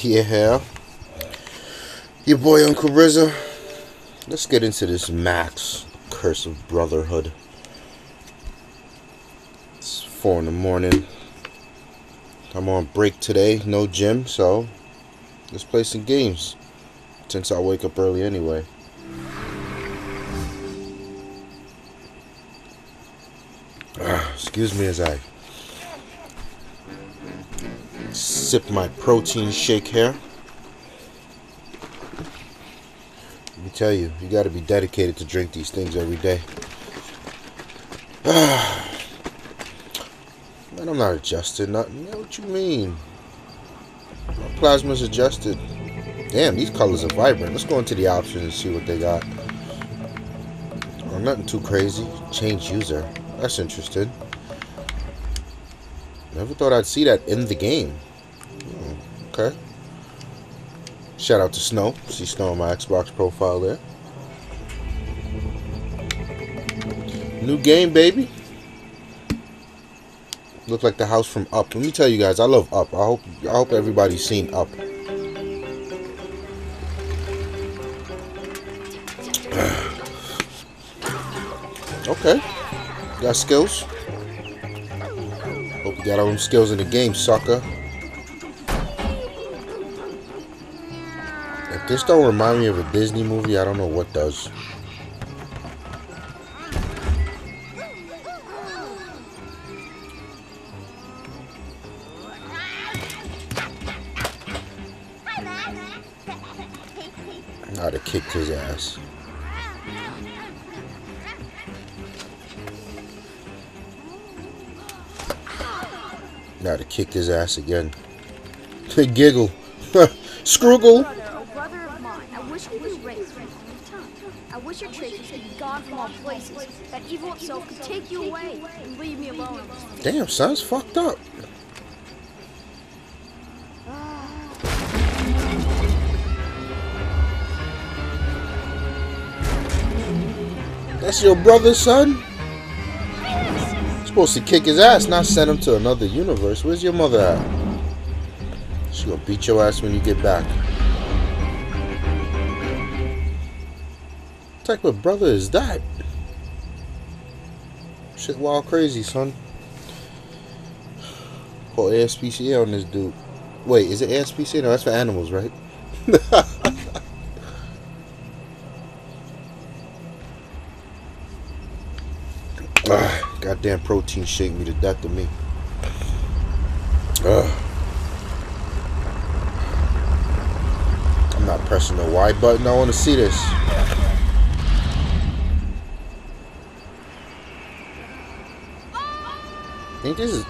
Yeah. Your boy Uncle RZA. Let's get into this Max Curse of Brotherhood. It's four in the morning. I'm on break today, no gym, so let's play some games. Since I wake up early anyway. Ah, excuse me as I sip my protein shake here. Let me tell you, you got to be dedicated to drink these things every day. Man, I'm not adjusted. Yeah, what you mean? My plasma's adjusted. Damn, these colors are vibrant. Let's go into the options and see what they got. Oh, nothing too crazy. Change user. That's interesting. Never thought I'd see that in the game. Okay. Shout out to Snow. See Snow on my Xbox profile there. New game, baby. Look like the house from Up. Let me tell you guys, I love Up. I hope I hope everybody's seen Up. okay. Got skills. Hope you got all them skills in the game, sucker. This don't remind me of a Disney movie, I don't know what does. I'd have kicked his ass. Now to kick his ass again. Giggle. Scroogle. Take you away and leave me alone. Damn, son's fucked up. That's your brother, son? Supposed to kick his ass, not send him to another universe. Where's your mother at? She gonna beat your ass when you get back. What type of brother is that? Shit wild crazy, son. Call ASPCA on this dude. Wait, is it ASPCA? No, that's for animals, right? Goddamn protein shake me to death to me. Ugh. I'm not pressing the Y button. I want to see this. Think this is.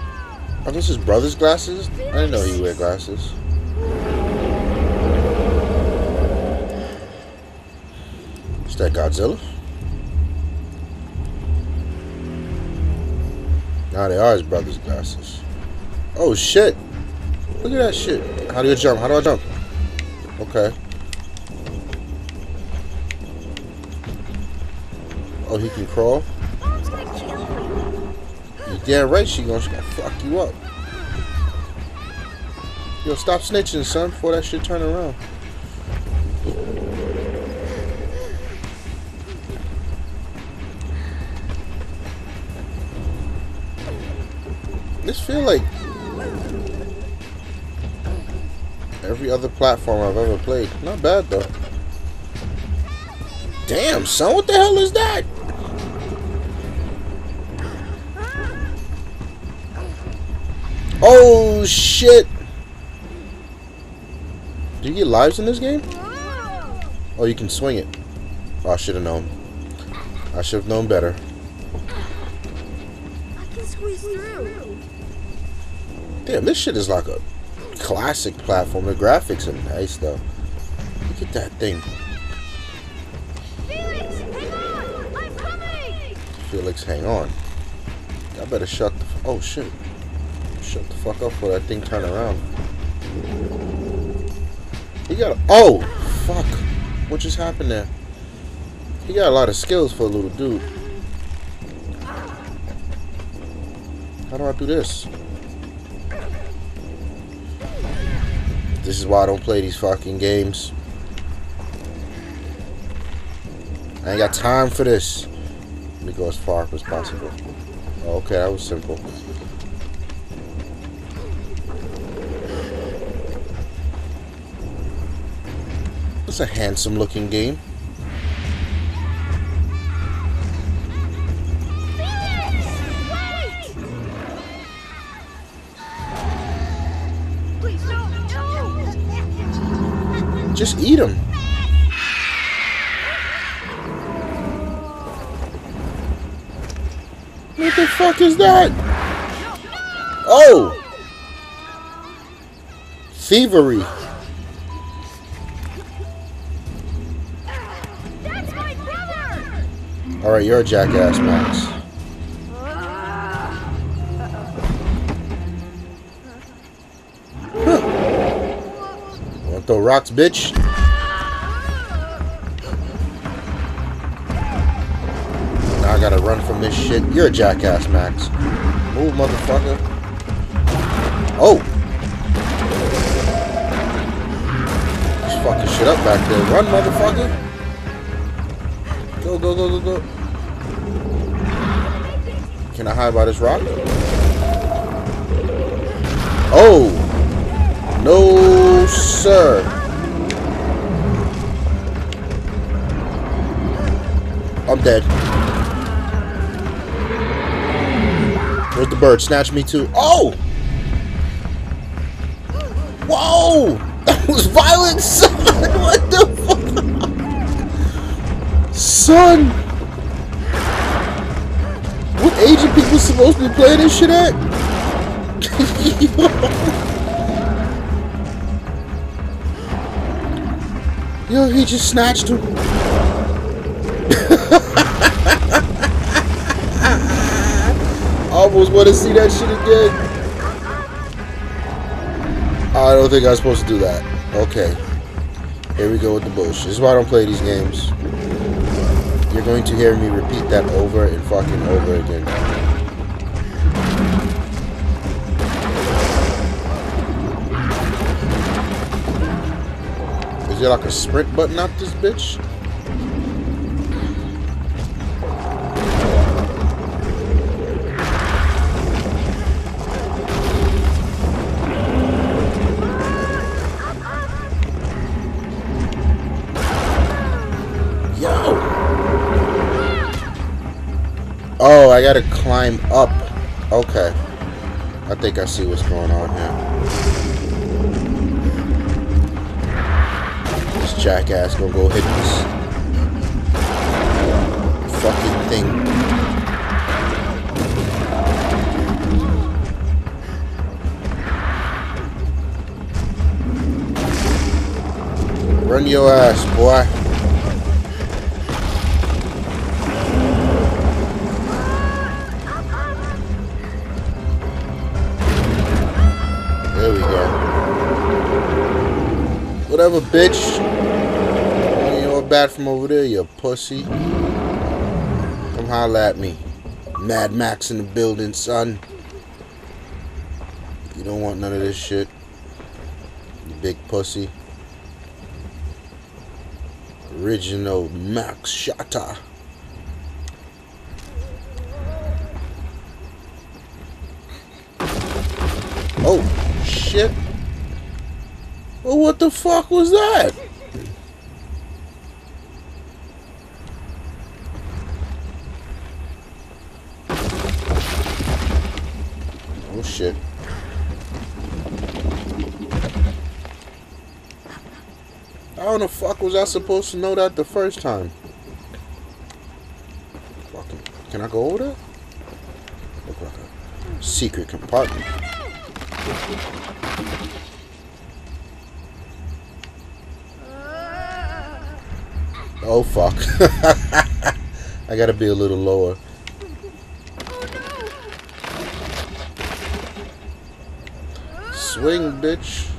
Think this is brother's glasses. I didn't know he wear glasses. Is that Godzilla? Nah, they are his brother's glasses. Oh shit! Look at that shit. How do you jump? How do I jump? Okay. Oh, he can crawl? Damn right she gonna, she gonna fuck you up. Yo, stop snitching, son, before that shit turn around. This feel like every other platform I've ever played. Not bad though. Damn, son, what the hell is that? Oh shit! Do you get lives in this game? Oh, you can swing it. Oh, I should have known. I should have known better. I can squeeze through. Damn, this shit is like a classic platform. The graphics are nice though. Look at that thing. Felix, hang on! I'm coming! Felix, hang on. I better shut the. Oh shit. Shut the fuck up before that thing turn around. He got a. Oh! Fuck. What just happened there? He got a lot of skills for a little dude. How do I do this? This is why I don't play these fucking games. I ain't got time for this. Let me go as far as possible. Okay, that was simple. It's a handsome looking game. Just eat them. What the fuck is that? Oh! Thievery. Alright, you're a jackass, Max. Wanna throw rocks, bitch? Now I gotta run from this shit. You're a jackass, Max. Move, motherfucker. Oh! He's fucking shit up back there. Run, motherfucker! Go, go, go, go, go. Can I hide by this rock? Oh! No, sir. I'm dead. Where's the bird? Snatch me too. Oh! Whoa! That was violent, son! What the fuck? Son! What age are people supposed to be playing this shit at? Yo, he just snatched him. I almost want to see that shit again. I don't think I was supposed to do that. Okay. Here we go with the bullshit. This is why I don't play these games. You're going to hear me repeat that over and fucking over again. Is there like a sprint button out this bitch? I gotta climb up. Okay. I think I see what's going on here. This jackass gonna go hit this fucking thing. Run your ass, boy. Whatever, bitch. You know bad from over there, you pussy. Come holla at me. Mad Max in the building, son. You don't want none of this shit. You big pussy. Original Max Shatta. What the fuck was that? Oh, shit. How the fuck was I supposed to know that the first time? Fucking, can I go over there? Look like a secret compartment. Oh fuck. I gotta be a little lower. Swing, bitch.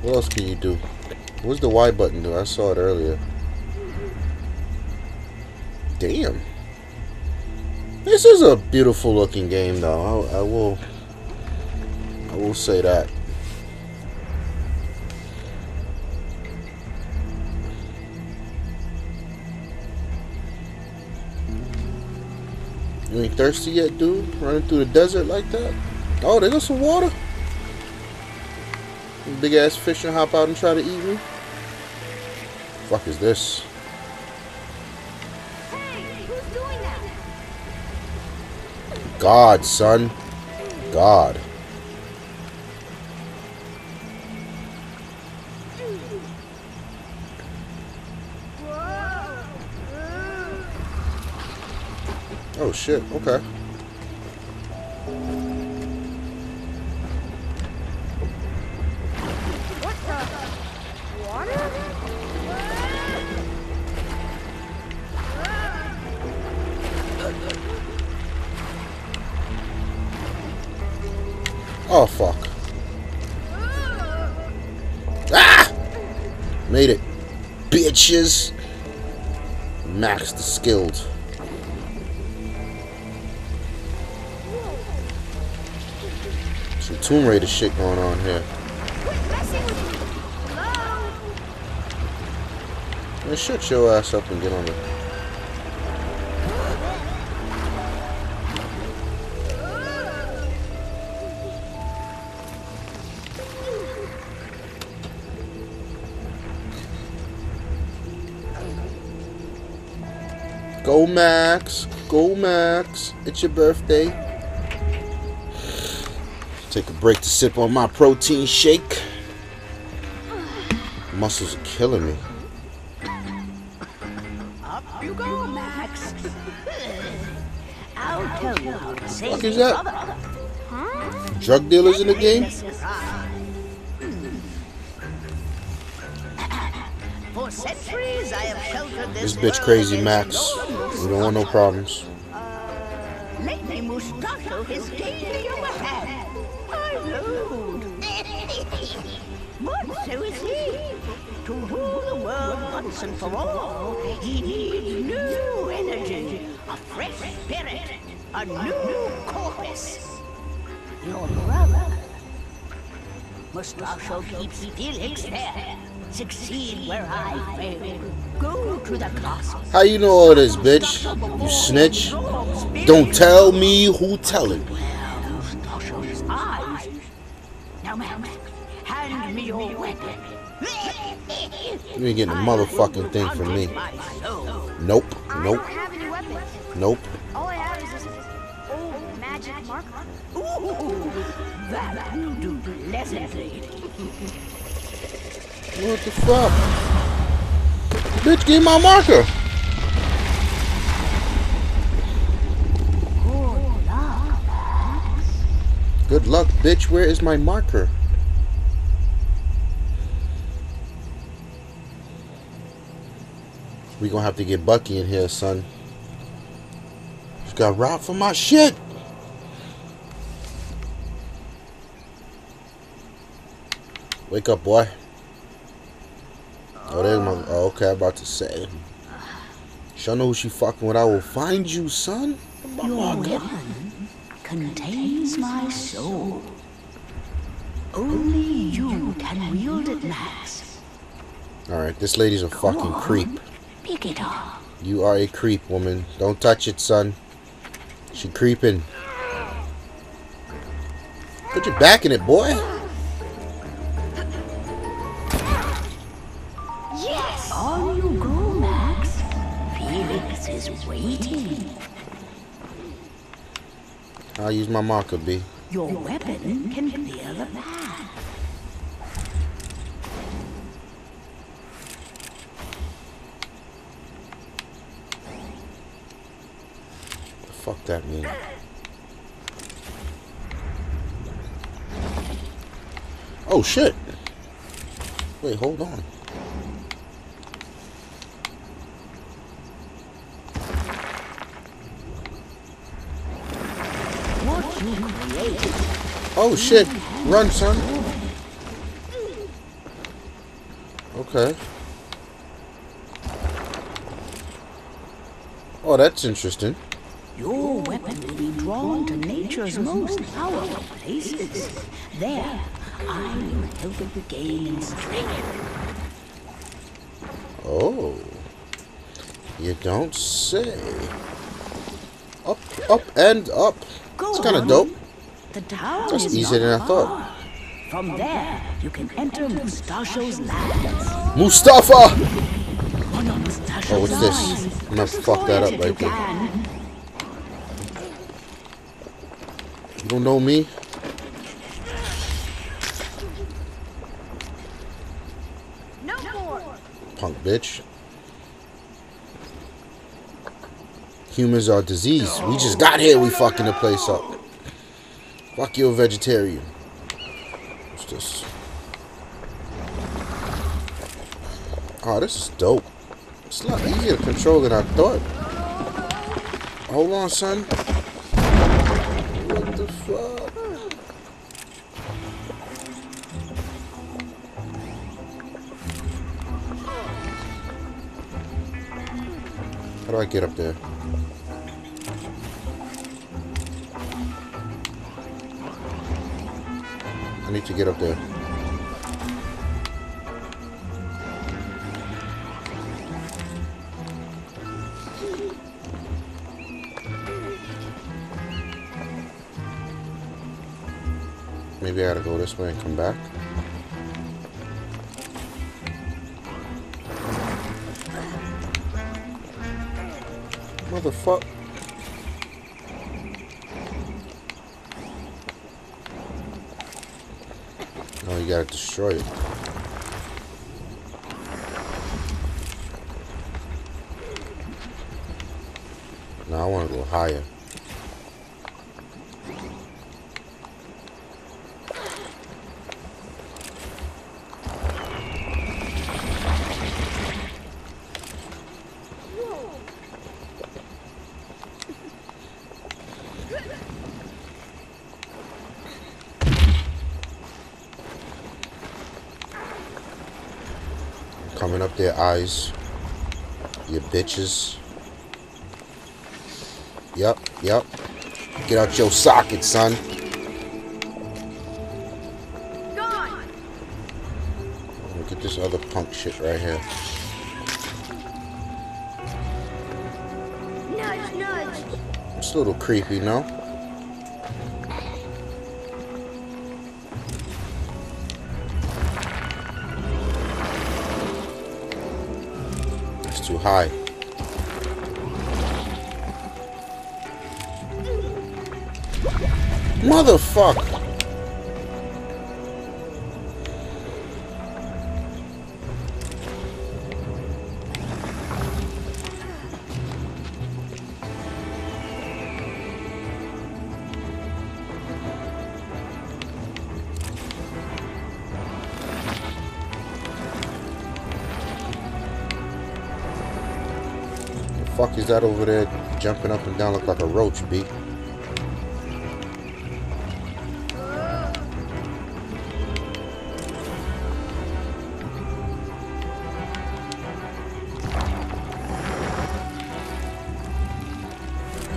What else can you do? What's the Y button do? I saw it earlier. Damn. This is a beautiful looking game, though. I, I will. I will say that. You ain't thirsty yet, dude? Running through the desert like that? Oh, there goes some water. Big ass fish and hop out and try to eat me. Fuck is this? Hey, who's doing that? God, son. God. Oh shit, okay. Tomb Raider shit going on here. Man, shut your ass up and get on the. Go Max, go Max. It's your birthday. Take a break to sip on my protein shake. Muscles are killing me. Up you go, Max. I'll tell you how to save Fuck is that? brother. Drug dealers in the game? Hmm. For centuries, I have sheltered This this bitch crazy, Max. We don't want no problems. Uh, lately, so is he. To rule the world once and for all, he needs new energy, a fresh spirit, a new corpus. Your brother, Mustacho keeps Felix there. Succeed where I fail. Go to the castle. How you know all this, bitch? You snitch? Don't tell me who telling. Mustacho's eyes. Now, Max, hand me your weapon. You ain't getting a motherfucking thing from me. Nope, nope, don't have any weapons. nope. All I have is this old magic marker. Ooh, that will do pleasantly. What the fuck? Bitch, give me my marker. Good luck, Max. Good luck, bitch. Where is my marker? We gonna have to get Bucky in here, son. Just got robbed for my shit. Wake up, boy. Oh, there's my. Oh, okay, I'm about to say. She'll know who she fucking with. I will find you, son. Your weapon contains my soul. Only you can wield it, Max. All right, this lady's a Go fucking on, creep. Pick it up. You are a creep, woman. Don't touch it, son. She creeping. Put your back in it, boy. Yes! On you go, Max. Felix is waiting. I'll use my marker, B. Your weapon can clear the path. The fuck that mean? Oh shit! Wait, hold on. Oh shit! Run, son. Okay. Oh, that's interesting. Your weapon will be drawn to nature's most powerful places. There, I will help it gain strength. Oh. You don't say. Up, up, and up. Go It's kind of dope. The town That's is easier than I thought. From there, you can enter Mustacho's lands. Mustafa! One of Mustacho's Oh, what's this? I'm gonna fuck that up right there. can. You don't know me? No more. Punk bitch. Humans are disease. We just got here, we fucking the place up. Fuck you, vegetarian. What's this? Oh, this is dope. It's a lot easier to control than I thought. Hold on, son. I get up there? I need to get up there. Maybe I gotta go this way and come back. Motherfuck. Oh, you gotta destroy it. Now I wanna go higher. Coming eyes. You bitches. Yup, yup. Get out your socket, son. Gone. Look at this other punk shit right here. Nudge, nudge. It's a little creepy, no? It's too that over there jumping up and down look like a roach, B?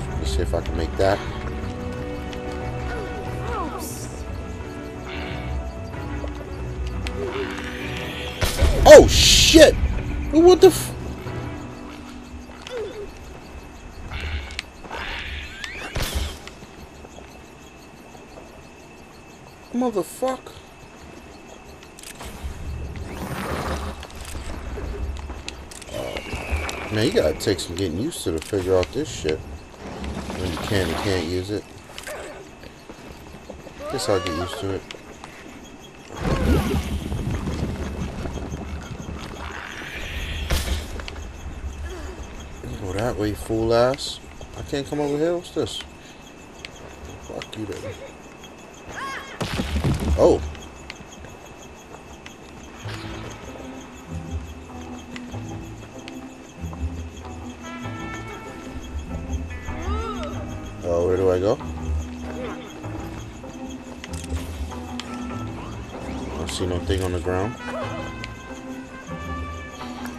Let me see if I can make that. Oh shit! What the Motherfuck. Man, you gotta take some getting used to to figure out this shit. When you can and can't use it. Guess I'll get used to it. Go that way, fool ass. I can't come over here. What's this? Fuck you then.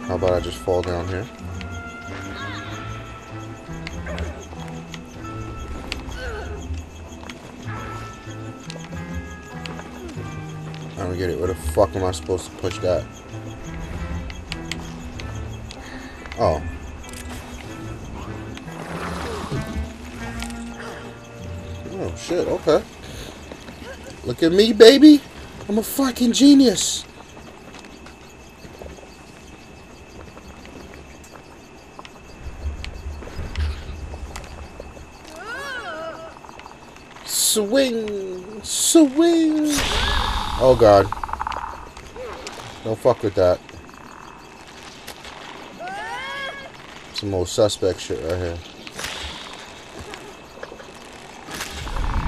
How about I just fall down here? I don't get it. Where the fuck am I supposed to push that? Oh. Oh, shit. Okay. Look at me, baby. I'm a fucking genius. Swing. Oh god. Don't fuck with that. Some old suspect shit right here.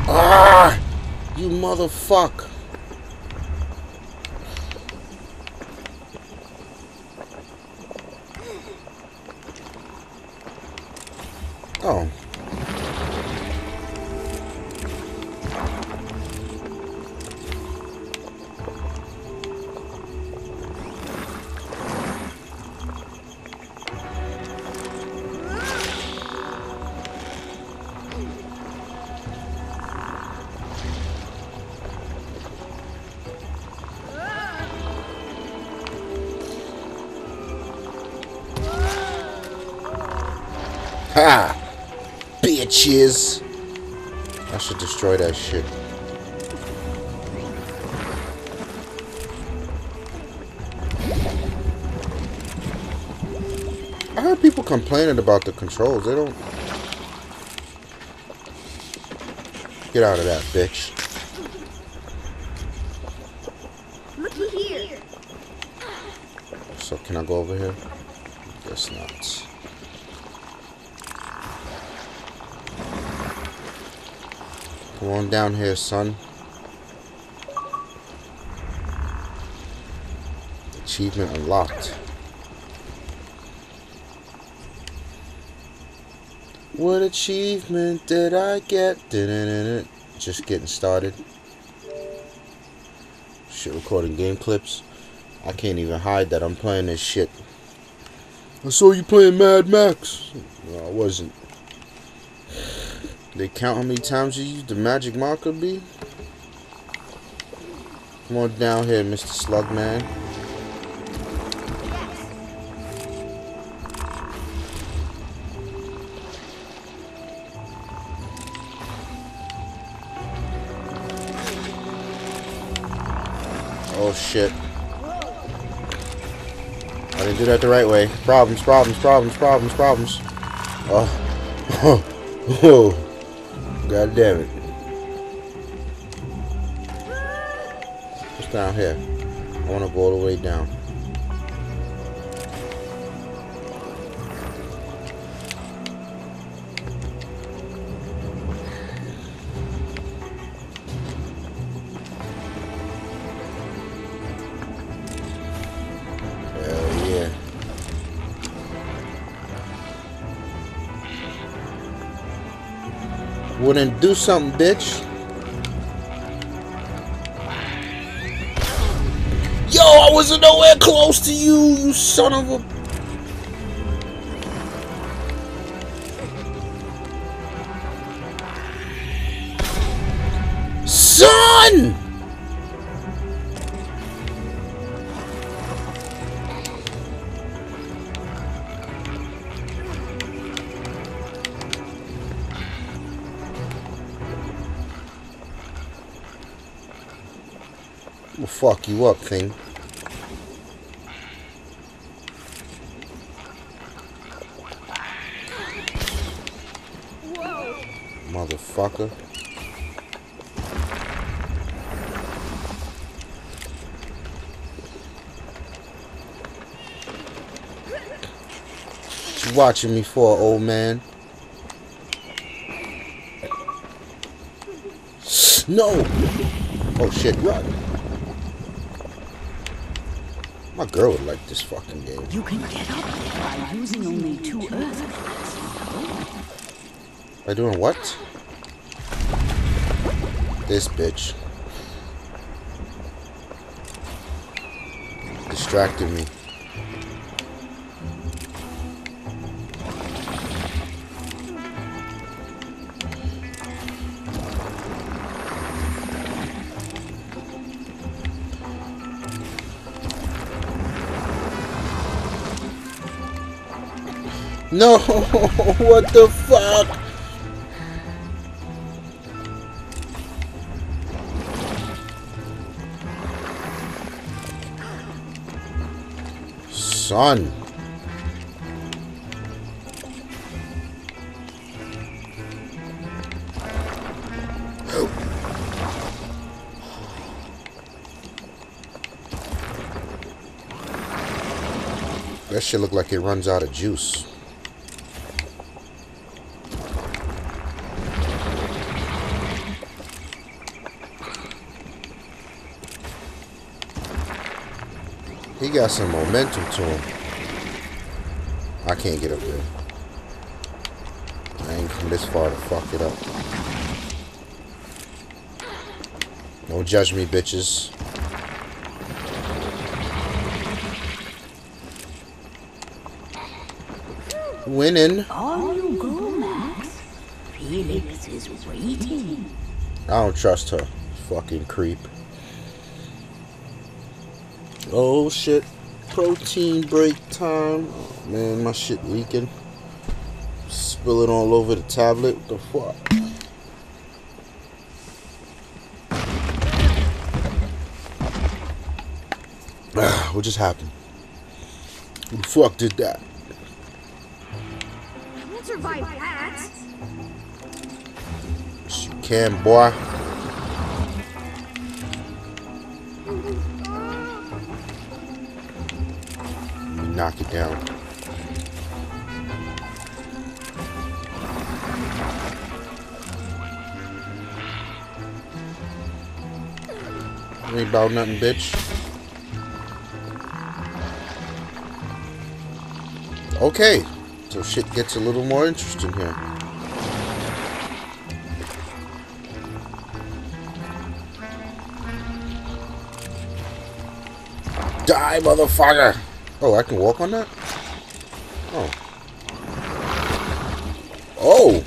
Ah! You motherfucker. Bitches! I should destroy that shit. I heard people complaining about the controls. They don't... Get out of that, bitch. Looky here. So can I go over here? Guess not. Come on down here, son. Achievement unlocked. What achievement did I get? Just getting started. Shit, recording game clips. I can't even hide that I'm playing this shit. I saw you playing Mad Max. No, I wasn't. They count how many times you use the magic marker B? Come on down here, Mr. Slugman. Oh shit. I didn't do that the right way. Problems, problems, problems, problems, problems. Oh. Oh. God damn it. What's down here? I want to go all the way down. Wouldn't do something, bitch. Yo, I wasn't nowhere close to you, you son of a. Son! You up, thing. Motherfucker. You watching me for, old man? No! Oh shit, run. My girl would like this fucking game. You can get up by using only two earth By doing what? This bitch. Distracted me. No! what the fuck? Son. That shit look like it runs out of juice. He got some momentum to him. I can't get up there. I ain't come this far to fuck it up. Don't judge me, bitches. Winning. On you go, Max. Felix is waiting. I don't trust her. Fucking creep. Oh shit. Protein break time. Man, my shit leaking. Spill it all over the tablet. What the fuck? Ah, what just happened? Who the fuck did that? Won't survive that. Yes, you can, boy. Knock it down. Ain't about nothing, bitch. Okay, so shit gets a little more interesting here. Die, motherfucker! Oh, I can walk on that? Oh. Oh!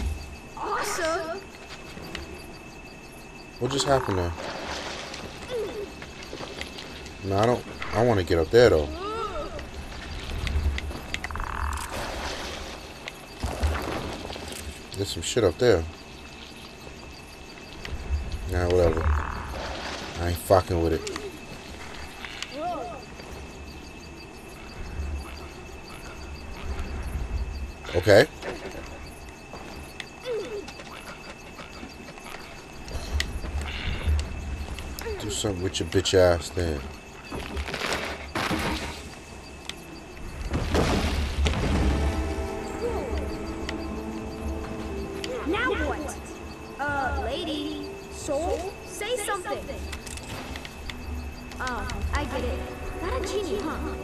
Awesome. What just happened there? No, I don't. I want to get up there, though. There's some shit up there. Nah, whatever. I ain't fucking with it. Okay. Do something with your bitch ass then. Now what? Uh, lady, soul, say something. Oh, I get it. Not a genie, huh?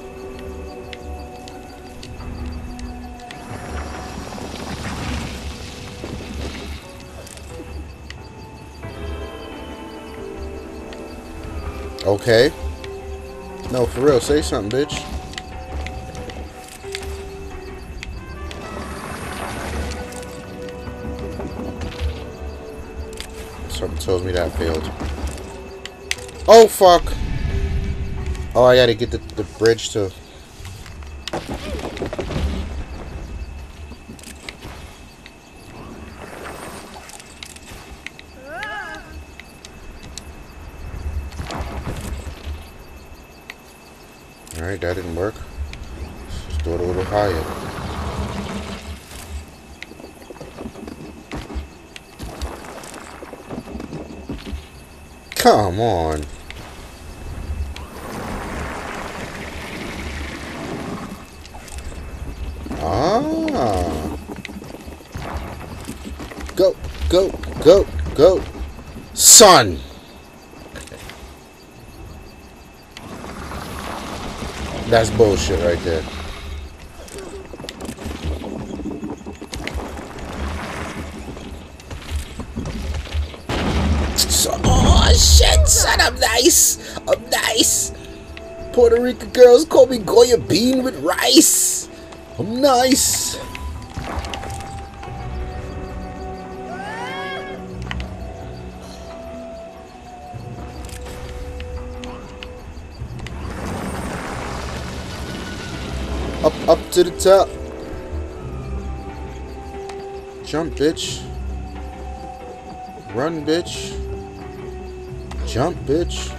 Okay. No, for real, say something, bitch. Something tells me that failed. Oh, fuck! Oh, I gotta get the, the bridge to... That didn't work. Let's do it a little higher. Come on. Ah. Go, go, go, go. Son. That's bullshit right there. So, oh shit, son, I'm nice. I'm nice. Puerto Rican girls call me Goya Bean with rice. I'm nice. To the top. Jump, bitch. Run, bitch. Jump, bitch.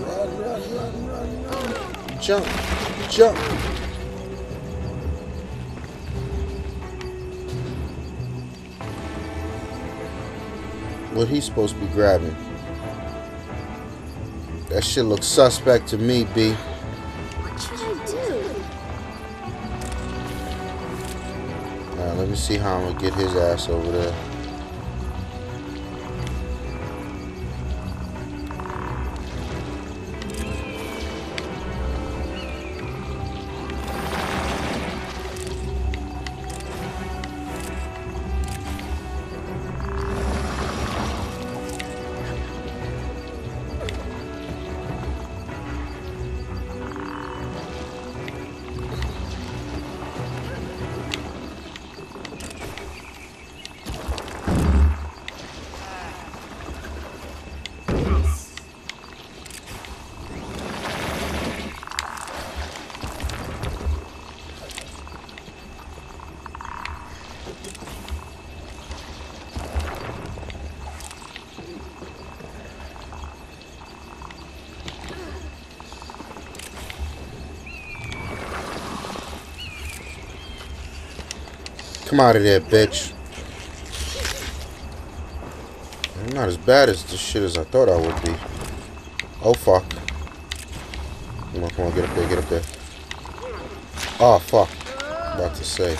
Run, run, run, run, run. Jump, jump. What he supposed to be grabbing? That shit looks suspect to me, B. let me see how I'm gonna get his ass over there. Come out of there, bitch. I'm not as bad as this shit as I thought I would be. Oh, fuck. Come on, come on, get up there, get up there. Oh, fuck. About to say.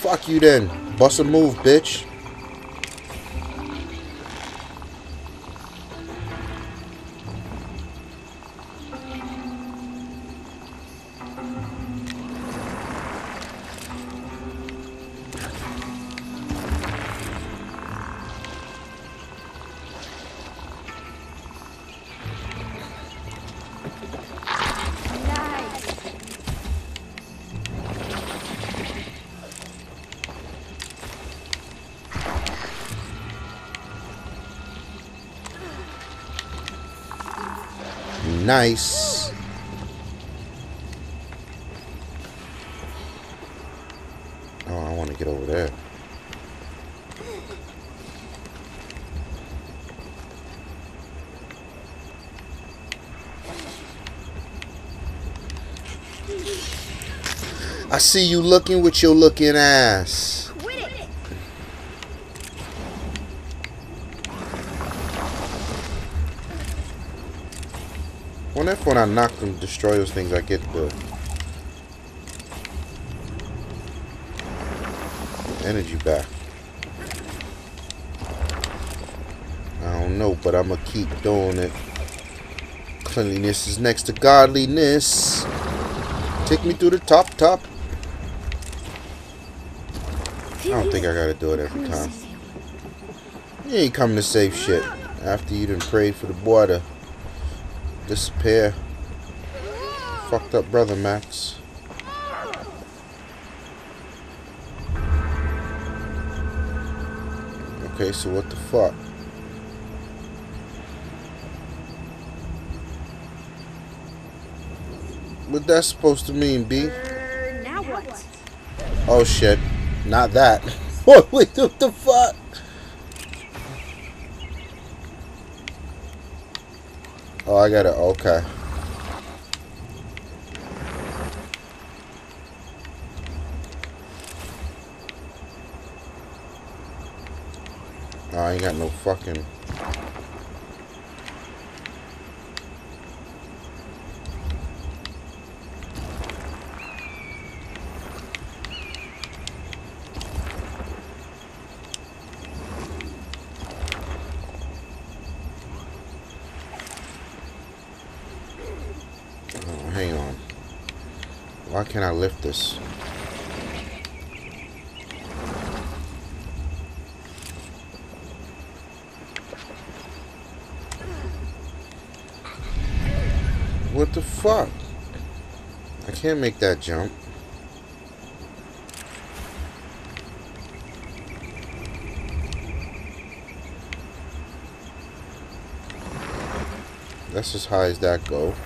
Fuck you then. Bust a move, bitch. Nice. Oh, I want to get over there. I see you looking with your looking ass. When I knock them, destroy those things, I get the energy back. I don't know, but I'm gonna keep doing it. Cleanliness is next to godliness. Take me to the top, top. I don't think I gotta do it every time. You ain't coming to save shit after you done prayed for the to disappear. Fucked up brother, Max. Okay, so what the fuck? What that supposed to mean, B? Er, now what? Oh shit. Not that. what, wait, what the fuck? Oh, I got it. Okay. I ain't got no fucking. Oh, hang on. Can't I lift this? What the fuck? I can't make that jump. That's as high as that go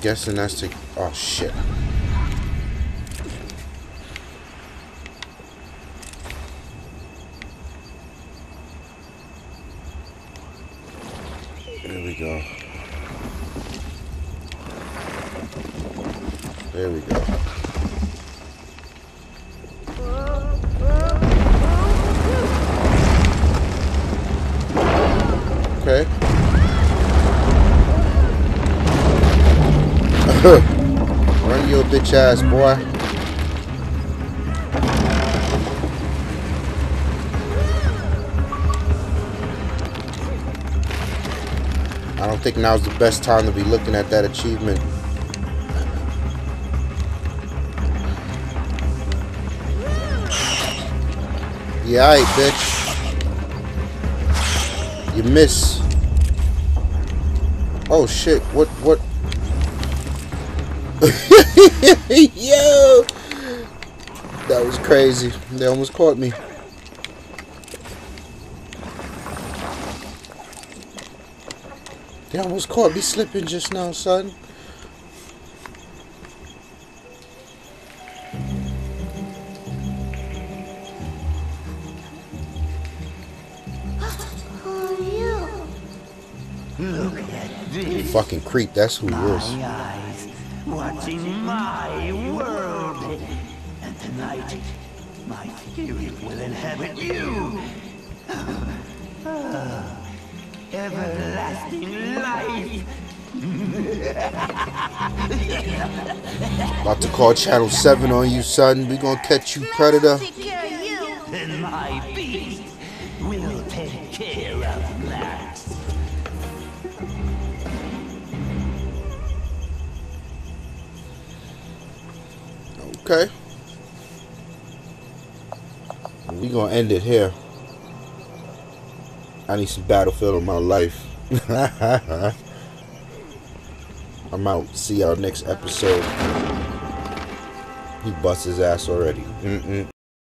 guessing that's the... Oh, shit. There we go. Run your bitch ass, boy. I don't think now's the best time to be looking at that achievement. Yeah, alright, bitch. You miss. Oh shit, what, what? Yo! That was crazy. They almost caught me. They almost caught me slipping just now, son. Look at this. Fucking creep, that's who he is. My eyes watching my world. And tonight, my spirit will inhabit you. Ah, everlasting life. About to call Channel 7 on you, son. We gonna catch you, Predator. Okay. We gonna end it here. I need some battlefield in my life. I'm out. See y'all next episode. He busts his ass already. Mm-mm.